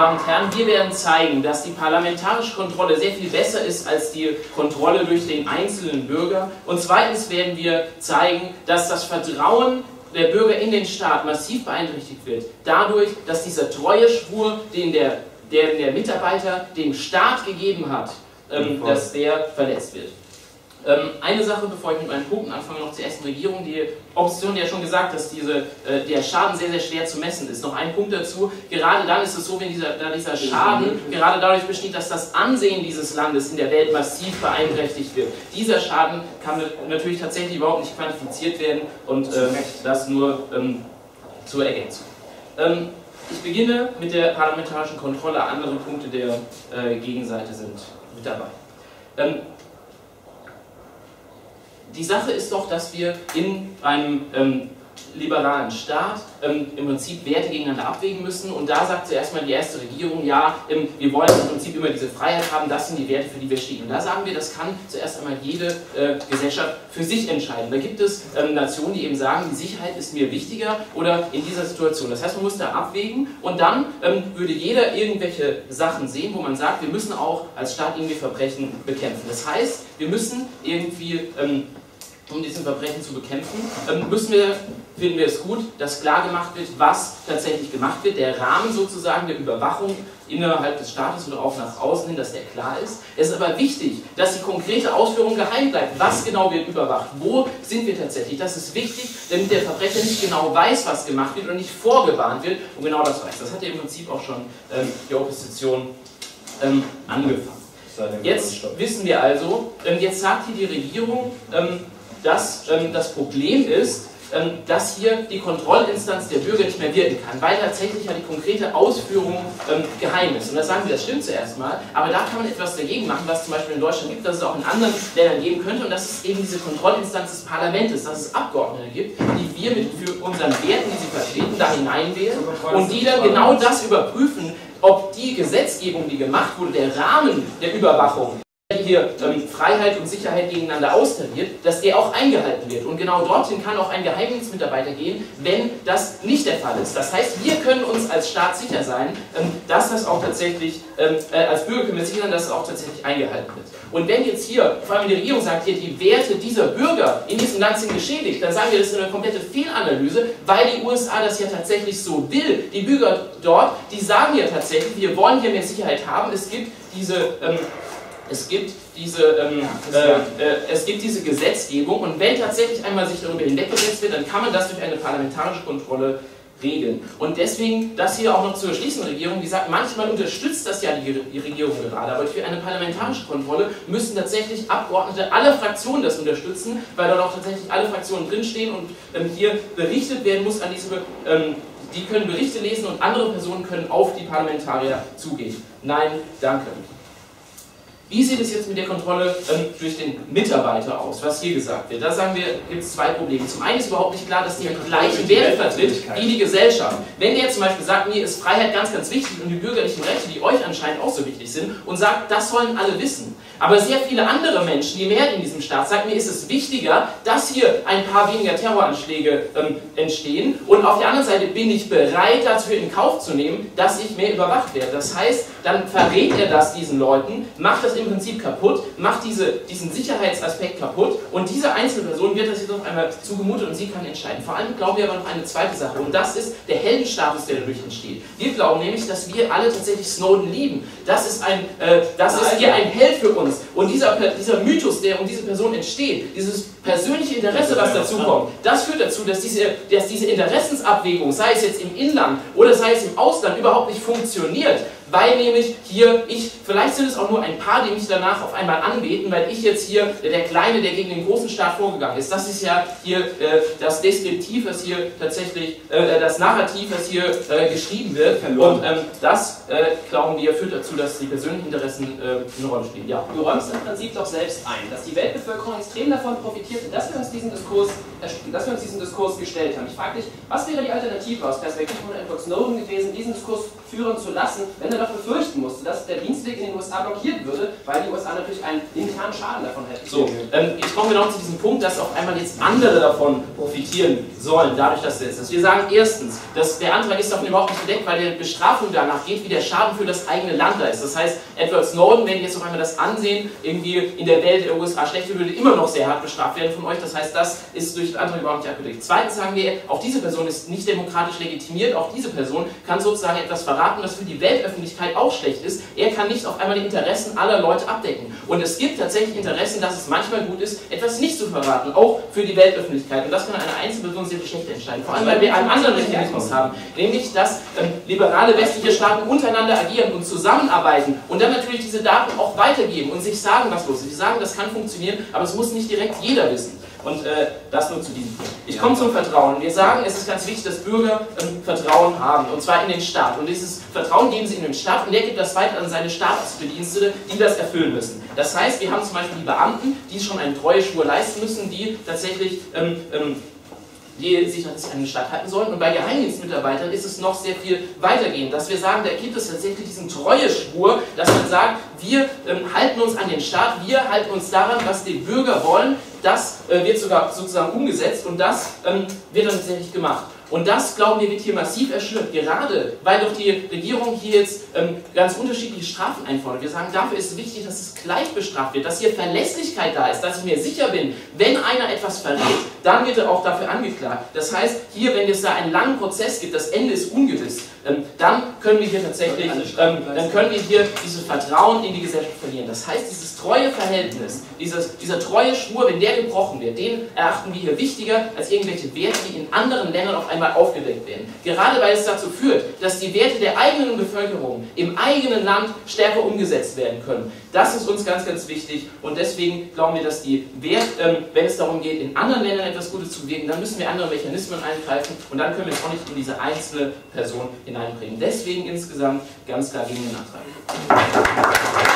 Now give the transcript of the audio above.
Damen und Herren, wir werden zeigen, dass die parlamentarische Kontrolle sehr viel besser ist als die Kontrolle durch den einzelnen Bürger. Und zweitens werden wir zeigen, dass das Vertrauen der Bürger in den Staat massiv beeinträchtigt wird. Dadurch, dass dieser treue Schwur, den der, der, der Mitarbeiter dem Staat gegeben hat, ähm, dass der verletzt wird. Ähm, eine Sache, bevor ich mit meinen Punkten anfange, noch zur ersten Regierung. Die Opposition hat ja schon gesagt, dass diese, äh, der Schaden sehr, sehr schwer zu messen ist. Noch ein Punkt dazu. Gerade dann ist es so, wenn dieser, da dieser Schaden gerade dadurch besteht, dass das Ansehen dieses Landes in der Welt massiv beeinträchtigt wird. Dieser Schaden kann natürlich tatsächlich überhaupt nicht quantifiziert werden und äh, das nur ähm, zur Ergänzung. Ähm, ich beginne mit der parlamentarischen Kontrolle. Andere Punkte der äh, Gegenseite sind mit dabei. Die Sache ist doch, dass wir in einem ähm, liberalen Staat ähm, im Prinzip Werte gegeneinander abwägen müssen. Und da sagt zuerst mal die erste Regierung, ja, ähm, wir wollen im Prinzip immer diese Freiheit haben, das sind die Werte, für die wir stehen. Und da sagen wir, das kann zuerst einmal jede äh, Gesellschaft für sich entscheiden. Da gibt es ähm, Nationen, die eben sagen, die Sicherheit ist mir wichtiger oder in dieser Situation. Das heißt, man muss da abwägen und dann ähm, würde jeder irgendwelche Sachen sehen, wo man sagt, wir müssen auch als Staat irgendwie Verbrechen bekämpfen. Das heißt, wir müssen irgendwie ähm, um diesen Verbrechen zu bekämpfen, müssen wir, finden wir es gut, dass klar gemacht wird, was tatsächlich gemacht wird, der Rahmen sozusagen der Überwachung innerhalb des Staates oder auch nach außen hin, dass der klar ist. Es ist aber wichtig, dass die konkrete Ausführung geheim bleibt. Was genau wird überwacht? Wo sind wir tatsächlich? Das ist wichtig, damit der Verbrecher nicht genau weiß, was gemacht wird und nicht vorgewarnt wird und genau das weiß. Das hat ja im Prinzip auch schon ähm, die Opposition ähm, angefangen. Jetzt wissen wir also, ähm, jetzt sagt hier die Regierung, ähm, dass ähm, das Problem ist, ähm, dass hier die Kontrollinstanz der Bürger nicht mehr wirken kann, weil tatsächlich ja die konkrete Ausführung ähm, geheim ist. Und das sagen wir, das stimmt zuerst mal, aber da kann man etwas dagegen machen, was zum Beispiel in Deutschland gibt, dass es auch in anderen Ländern geben könnte, und das ist eben diese Kontrollinstanz des Parlaments, dass es Abgeordnete gibt, die wir mit für unseren Werten, die sie vertreten, da hineinwählen und die dann genau das überprüfen, ob die Gesetzgebung, die gemacht wurde, der Rahmen der Überwachung, hier ähm, Freiheit und Sicherheit gegeneinander austariert, dass der auch eingehalten wird. Und genau dorthin kann auch ein Geheimdienstmitarbeiter gehen, wenn das nicht der Fall ist. Das heißt, wir können uns als Staat sicher sein, ähm, dass das auch tatsächlich, ähm, äh, als Bürger können wir sicher sein, dass es auch tatsächlich eingehalten wird. Und wenn jetzt hier, vor allem die Regierung sagt, hier die Werte dieser Bürger in diesem Land sind geschädigt, dann sagen wir, das ist eine komplette Fehlanalyse, weil die USA das ja tatsächlich so will. Die Bürger dort, die sagen ja tatsächlich, wir wollen hier mehr Sicherheit haben. Es gibt diese ähm, es gibt diese, ähm, äh, äh, es gibt diese Gesetzgebung und wenn tatsächlich einmal sich darüber hinweggesetzt wird, dann kann man das durch eine parlamentarische Kontrolle regeln. Und deswegen, das hier auch noch zur schließenden Regierung, die sagt, manchmal unterstützt das ja die, Regierung gerade, aber für eine parlamentarische Kontrolle müssen tatsächlich Abgeordnete aller Fraktionen das unterstützen, weil dort auch tatsächlich alle Fraktionen drinstehen und ähm, hier berichtet werden muss an diese, ähm, die können Berichte lesen und andere Personen können auf die Parlamentarier zugehen. Nein, danke. Wie sieht es jetzt mit der Kontrolle ähm, durch den Mitarbeiter aus, was hier gesagt wird? Da sagen wir, gibt es zwei Probleme. Zum einen ist überhaupt nicht klar, dass die gleichen Werte vertritt wie die Gesellschaft. Wenn der zum Beispiel sagt, mir ist Freiheit ganz, ganz wichtig und die bürgerlichen Rechte, die euch anscheinend auch so wichtig sind, und sagt, das sollen alle wissen. Aber sehr viele andere Menschen, die mehr in diesem Staat, sagen mir, ist es wichtiger, dass hier ein paar weniger Terroranschläge ähm, entstehen und auf der anderen Seite bin ich bereit, dafür in Kauf zu nehmen, dass ich mehr überwacht werde. Das heißt, dann verrät er das diesen Leuten, macht das im Prinzip kaputt, macht diese, diesen Sicherheitsaspekt kaputt und diese Einzelperson wird das jetzt auf einmal zugemutet und sie kann entscheiden. Vor allem glauben wir aber noch eine zweite Sache und das ist der Heldenstatus, der dadurch entsteht. Wir glauben nämlich, dass wir alle tatsächlich Snowden lieben. Das ist, ein, äh, das ist hier ein Held für uns und dieser, dieser Mythos, der um diese Person entsteht, dieses persönliche Interesse, was dazu kommt, das führt dazu, dass diese, dass diese Interessensabwägung, sei es jetzt im Inland oder sei es im Ausland, überhaupt nicht funktioniert, weil nämlich hier ich, vielleicht sind es auch nur ein paar, die mich danach auf einmal anbeten, weil ich jetzt hier der Kleine, der gegen den großen Staat vorgegangen ist. Das ist ja hier äh, das Deskriptiv, was hier tatsächlich, äh, das Narrativ, was hier äh, geschrieben wird. Und ähm, das, äh, glauben wir, führt dazu, dass die persönlichen Interessen äh, eine Rolle spielen. Ja. Du räumst im Prinzip doch selbst ein, dass die Weltbevölkerung extrem davon profitiert, dass wir uns diesen Diskurs, dass wir uns diesen Diskurs gestellt haben. Ich frage dich, was wäre die Alternative aus Perspektive von Edward Snowden gewesen, diesen Diskurs führen zu lassen, wenn er doch befürchten musste, dass der Dienstweg in den USA blockiert würde, weil die USA natürlich einen internen Schaden davon hätten. So, ähm, ich komme genau zu diesem Punkt, dass auf einmal jetzt andere davon profitieren sollen, dadurch, dass es ist. Wir sagen erstens, dass der Antrag ist davon überhaupt nicht bedeckt, weil der Bestrafung danach geht, wie der Schaden für das eigene Land da ist. Das heißt, Edward Snowden, wenn jetzt auf einmal das Ansehen irgendwie in der Welt der USA schlecht wird, würde immer noch sehr hart bestraft werden von euch. Das heißt, das ist durch den Antrag überhaupt nicht abgedeckt. Zweitens sagen wir, auch diese Person ist nicht demokratisch legitimiert, auch diese Person kann sozusagen etwas verraten, was für die Weltöffentlichkeit auch schlecht ist. Er kann nicht auf einmal die Interessen aller Leute abdecken. Und es gibt tatsächlich Interessen, dass es manchmal gut ist, etwas nicht zu verraten, auch für die Weltöffentlichkeit. Und das kann eine Einzelperson sehr schlecht entscheiden. Vor allem, weil wir einen anderen Mechanismus haben, nämlich, dass ähm, liberale westliche Staaten untereinander agieren und zusammenarbeiten und dann natürlich diese Daten auch weitergeben und sich sagen, was los ist. Sie sagen, das kann funktionieren, aber es muss nicht direkt jeder wissen. Und äh, das nur zu diesem Punkt. Ich komme zum Vertrauen. Wir sagen, es ist ganz wichtig, dass Bürger ähm, Vertrauen haben, und zwar in den Staat. Und dieses Vertrauen geben sie in den Staat und der gibt das weiter an seine Staatsbedienstete, die das erfüllen müssen. Das heißt, wir haben zum Beispiel die Beamten, die schon eine treue Schwur leisten müssen, die tatsächlich ähm, ähm, die sich an den Staat halten sollen. Und bei Geheimdienstmitarbeitern ist es noch sehr viel weitergehend, dass wir sagen, da gibt es tatsächlich diesen Treueschwur, dass man sagt, wir ähm, halten uns an den Staat, wir halten uns daran, was die Bürger wollen, das äh, wird sogar sozusagen umgesetzt und das ähm, wird dann tatsächlich gemacht. Und das, glauben wir, wird hier massiv erschüttert, gerade weil doch die Regierung hier jetzt ähm, ganz unterschiedliche Strafen einfordert. Wir sagen, dafür ist es wichtig, dass es gleich bestraft wird, dass hier Verlässlichkeit da ist, dass ich mir sicher bin, wenn einer etwas verrät, dann wird er auch dafür angeklagt. Das heißt, hier, wenn es da einen langen Prozess gibt, das Ende ist ungewiss, ähm, dann können wir hier tatsächlich, ähm, dann können wir hier dieses Vertrauen in die Gesellschaft verlieren. Das heißt, dieses treue Verhältnis, dieses, dieser treue Schwur, wenn der gebrochen wird, den erachten wir hier wichtiger als irgendwelche Werte, die in anderen Ländern auf einmal aufgedeckt werden. Gerade weil es dazu führt, dass die Werte der eigenen Bevölkerung im eigenen Land stärker umgesetzt werden können. Das ist uns ganz, ganz wichtig und deswegen glauben wir, dass die Wert, ähm, wenn es darum geht, in anderen Ländern etwas Gutes zu wirken, dann müssen wir andere Mechanismen eingreifen und dann können wir es auch nicht in diese einzelne Person hineinbringen deswegen insgesamt ganz klar gegen den Antrag.